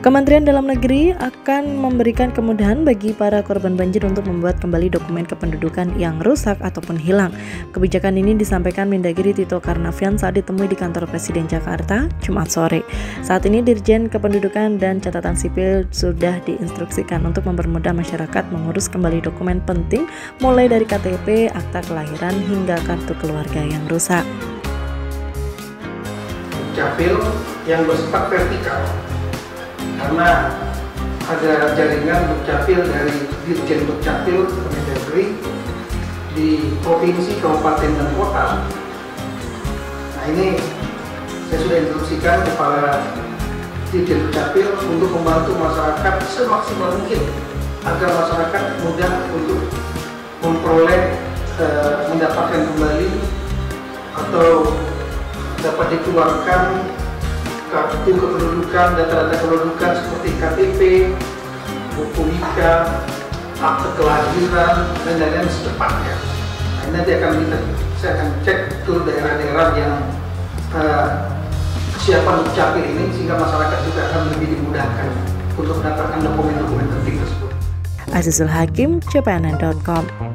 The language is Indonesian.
Kementerian Dalam Negeri akan memberikan kemudahan bagi para korban banjir untuk membuat kembali dokumen kependudukan yang rusak ataupun hilang. Kebijakan ini disampaikan Mendagri Tito Karnavian saat ditemui di kantor Presiden Jakarta Jumat sore. Saat ini Dirjen Kependudukan dan Catatan Sipil sudah diinstruksikan untuk mempermudah masyarakat mengurus kembali dokumen penting mulai dari KTP, akta kelahiran hingga kartu keluarga yang rusak. Capil yang bersifat vertikal karena ada jaringan dukcapil dari Dirjen Dukcapil Kemendagri di provinsi, kabupaten, dan kota. Nah ini saya sudah instruksikan kepada Dirjen Dukcapil untuk membantu masyarakat semaksimal mungkin agar masyarakat mudah untuk memperoleh eh, mendapatkan kembali atau dapat dikeluarkan kartu kependudukan, data-data kependudukan seperti KTP, buku nikah, akte kelahiran, dan lain-lain secepatnya. Nah, ini nanti akan kita, saya akan cek ke daerah-daerah yang uh, kesiapan capil ini sehingga masyarakat juga akan lebih dimudahkan untuk mendapatkan dokumen-dokumen penting tersebut. Azizul Hakim, CPNN.com